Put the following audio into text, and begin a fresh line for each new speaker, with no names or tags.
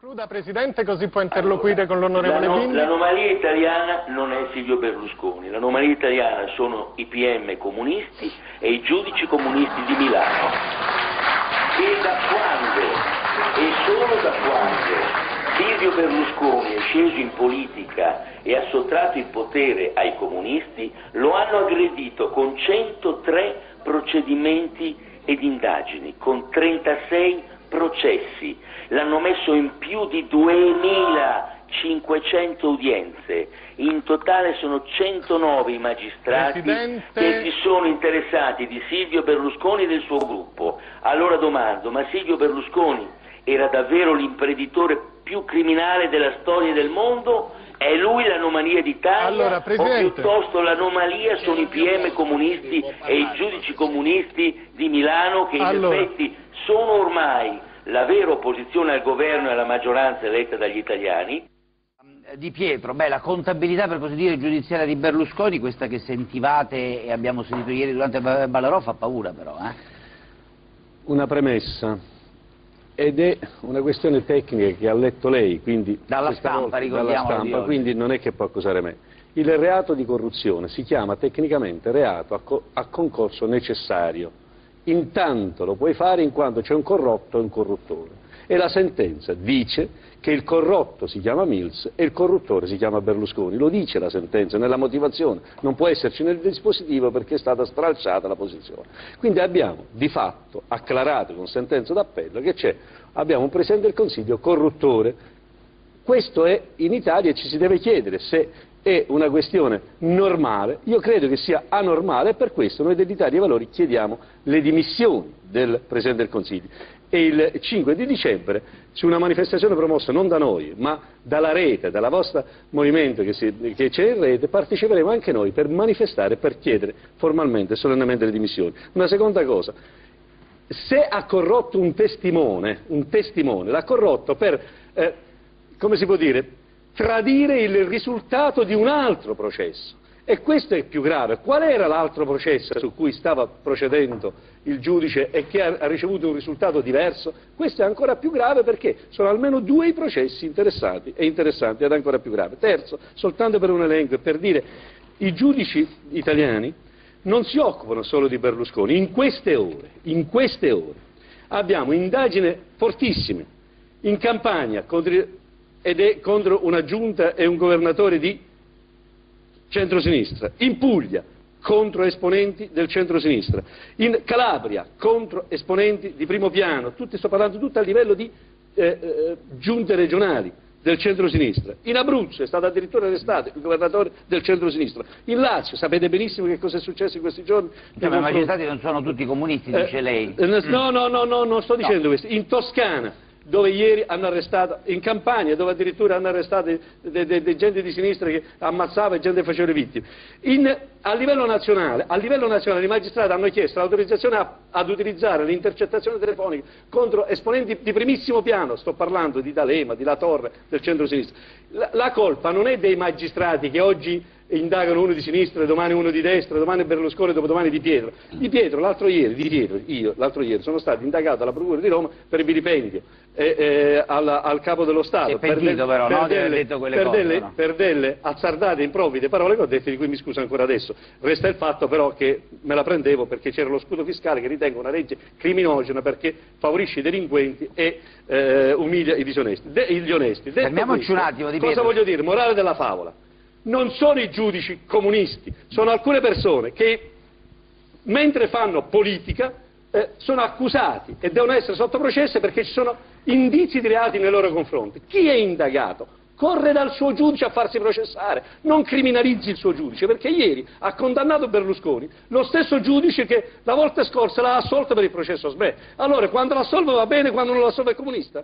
Concluda Presidente così può interloquire con l'onorevole Bindi.
L'anomalia italiana non è Silvio Berlusconi, l'anomalia italiana sono i PM comunisti e i giudici comunisti di Milano. E da quando, e solo da quando, Silvio Berlusconi è sceso in politica e ha sottratto il potere ai comunisti, lo hanno aggredito con 103 procedimenti ed indagini, con 36 processi, l'hanno messo in più di 2500 udienze, in totale sono 109 i magistrati
Presidente...
che si sono interessati di Silvio Berlusconi e del suo gruppo. Allora domando, ma Silvio Berlusconi era davvero l'imprenditore più criminale della storia del mondo? È lui l'anomalia d'Italia
allora,
o piuttosto l'anomalia sono i PM comunisti e i giudici comunisti di Milano che in
allora.
effetti sono ormai la vera opposizione al governo e alla maggioranza eletta dagli italiani.
Di Pietro, beh, la contabilità per così dire giudiziaria di Berlusconi, questa che sentivate e abbiamo sentito ieri durante Ballarò, fa paura però. Eh?
Una premessa, ed è una questione tecnica che ha letto lei, quindi
dalla stampa,
volta, dalla stampa quindi non è che può accusare me. Il reato di corruzione si chiama tecnicamente reato a, co a concorso necessario intanto lo puoi fare in quanto c'è un corrotto e un corruttore. E la sentenza dice che il corrotto si chiama Mills e il corruttore si chiama Berlusconi. Lo dice la sentenza nella motivazione, non può esserci nel dispositivo perché è stata stralciata la posizione. Quindi abbiamo di fatto acclarato con sentenza d'appello che c'è, abbiamo un Presidente del Consiglio corruttore. Questo è in Italia e ci si deve chiedere se è una questione normale, io credo che sia anormale e per questo noi dell'Italia dei Valori chiediamo le dimissioni del Presidente del Consiglio. E il 5 di dicembre, su una manifestazione promossa non da noi, ma dalla rete, dal vostro movimento che, che c'è in rete, parteciperemo anche noi per manifestare e per chiedere formalmente e solennemente le dimissioni. Una seconda cosa, se ha corrotto un testimone, un testimone l'ha corrotto per, eh, come si può dire, tradire il risultato di un altro processo. E questo è più grave. Qual era l'altro processo su cui stava procedendo il giudice e che ha ricevuto un risultato diverso? Questo è ancora più grave perché sono almeno due i processi interessati e interessanti ed ancora più grave. Terzo, soltanto per un elenco e per dire i giudici italiani non si occupano solo di Berlusconi. In queste ore, in queste ore abbiamo indagini fortissime in campagna contro ed è contro una giunta e un governatore di centrosinistra, in Puglia contro esponenti del centrosinistra, in Calabria contro esponenti di primo piano, tutti, sto parlando tutto a livello di eh, eh, giunte regionali del centrosinistra, in Abruzzo è stato addirittura arrestato il governatore del centrosinistra, in Lazio sapete benissimo che cosa è successo in questi giorni.
Cioè, ma i magistrati non sono tutti comunisti, dice
eh,
lei.
Eh, no, no, no, no, non sto dicendo no. questo, in Toscana dove ieri hanno arrestato, in Campania, dove addirittura hanno arrestato de, de, de gente di sinistra che ammazzava e gente che faceva le vittime. In, a, livello nazionale, a livello nazionale i magistrati hanno chiesto l'autorizzazione ad utilizzare l'intercettazione telefonica contro esponenti di primissimo piano, sto parlando di D'Alema, di La Torre, del centro-sinistra. La, la colpa non è dei magistrati che oggi indagano uno di sinistra, domani uno di destra, domani Berlusconi, dopodomani Di Pietro. Di Pietro, l'altro ieri, di Pietro, io, l'altro ieri, sono stato indagato alla Procura di Roma per vilipendio eh, eh, al, al, Capo dello Stato.
Per, pentito,
del,
però,
per,
no?
delle, per, delle, per delle azzardate, improvvide parole che ho detto, di cui mi scuso ancora adesso. Resta il fatto però che me la prendevo perché c'era lo scudo fiscale che ritengo una legge criminogena perché favorisce i delinquenti e eh, umilia i disonesti. De, gli onesti.
Fermiamoci
questo,
un attimo, Di
Pietro. Cosa voglio dire? Morale della favola non sono i giudici comunisti, sono alcune persone che mentre fanno politica eh, sono accusati e devono essere sotto processo perché ci sono indizi di reati nei loro confronti. Chi è indagato? Corre dal suo giudice a farsi processare, non criminalizzi il suo giudice, perché ieri ha condannato Berlusconi lo stesso giudice che la volta scorsa l'ha assolto per il processo SBE. Allora, quando l'assolve va bene, quando non l'assolve è comunista?